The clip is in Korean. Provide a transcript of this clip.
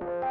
아